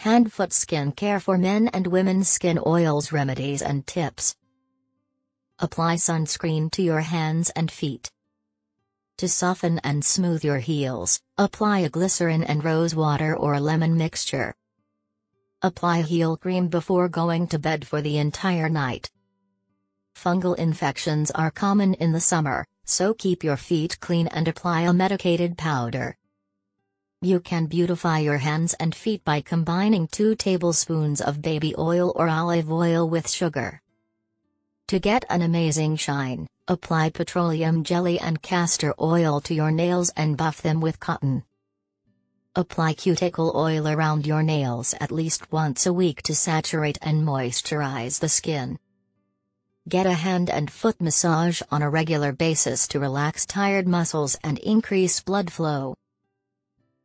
Hand Foot Skin Care for Men and Women Skin Oils Remedies and Tips. Apply sunscreen to your hands and feet. To soften and smooth your heels, apply a glycerin and rose water or lemon mixture. Apply heel cream before going to bed for the entire night. Fungal infections are common in the summer, so keep your feet clean and apply a medicated powder. You can beautify your hands and feet by combining 2 tablespoons of baby oil or olive oil with sugar. To get an amazing shine, apply petroleum jelly and castor oil to your nails and buff them with cotton. Apply cuticle oil around your nails at least once a week to saturate and moisturize the skin. Get a hand and foot massage on a regular basis to relax tired muscles and increase blood flow.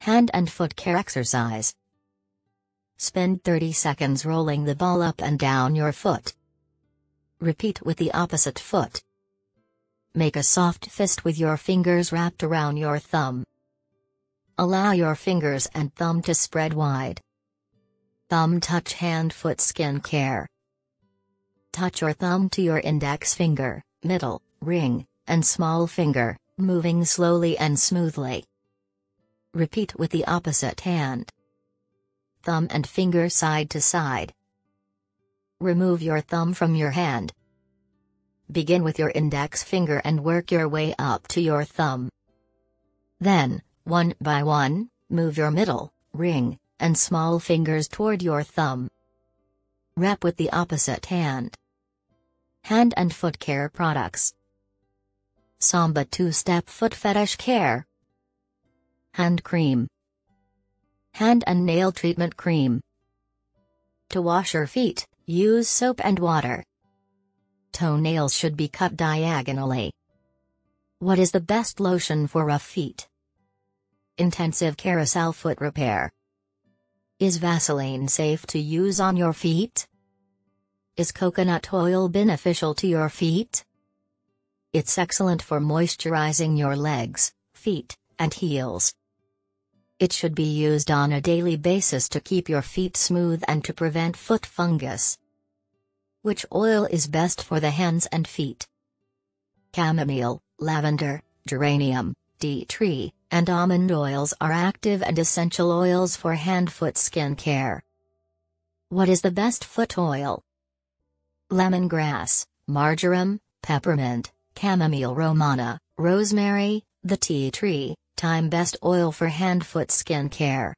Hand and foot care exercise. Spend 30 seconds rolling the ball up and down your foot. Repeat with the opposite foot. Make a soft fist with your fingers wrapped around your thumb. Allow your fingers and thumb to spread wide. Thumb touch hand foot skin care. Touch your thumb to your index finger, middle, ring, and small finger, moving slowly and smoothly. Repeat with the opposite hand. Thumb and finger side to side. Remove your thumb from your hand. Begin with your index finger and work your way up to your thumb. Then, one by one, move your middle, ring, and small fingers toward your thumb. Wrap with the opposite hand. Hand and foot care products. Samba 2 Step Foot Fetish Care Hand cream. Hand and nail treatment cream. To wash your feet, use soap and water. Toenails should be cut diagonally. What is the best lotion for rough feet? Intensive Carousel Foot Repair. Is Vaseline safe to use on your feet? Is coconut oil beneficial to your feet? It's excellent for moisturizing your legs, feet, and heels. It should be used on a daily basis to keep your feet smooth and to prevent foot fungus. Which oil is best for the hands and feet? Chamomile, lavender, geranium, tea tree, and almond oils are active and essential oils for hand-foot skin care. What is the best foot oil? Lemongrass, marjoram, peppermint, chamomile romana, rosemary, the tea tree, Thyme Best Oil for Hand Foot Skin Care